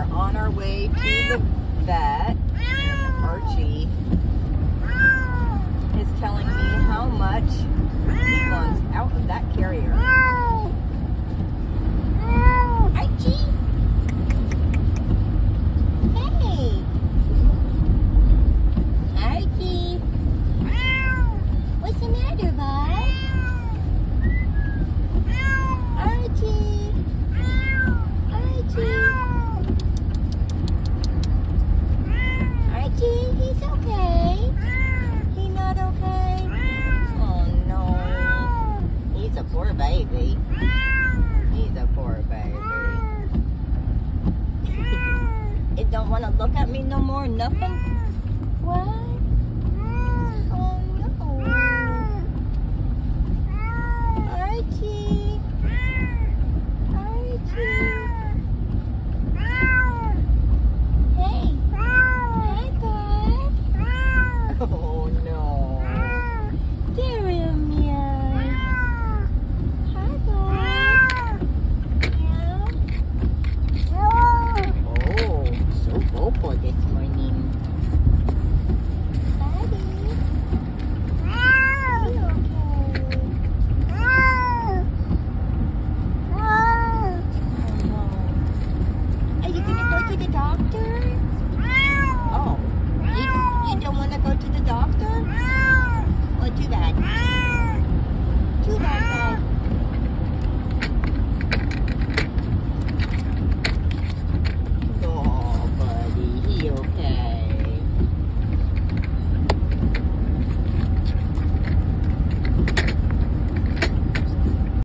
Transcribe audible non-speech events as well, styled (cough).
are on our way to the vet. Arechy is telling me how much he wants out of that carrier. Arechy? Hey! Arechy! What's the matter, bud? Arechy! Arechy! Arechy, he's okay. He not okay? Oh no. He's a poor baby. He's a poor baby. (laughs) it don't want to look at me no more, nothing? What? Doctor.